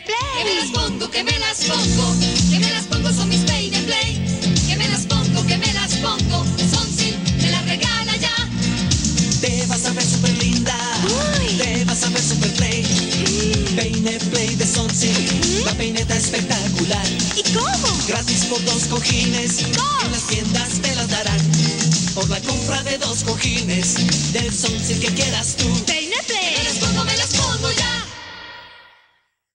Peine Que me las pongo, que me las pongo, que me las pongo son mis peine play. Que me las pongo, que me las pongo, son sin, me las regala ya. Te vas a ver super linda. Uy. Te vas a ver super play. Peine play de Sonsi. La peineta espectacular. ¿Y cómo? Gratis por dos cojines. Dos. En las tiendas te las darán. Por la compra de dos cojines. Del Sonsi que quieras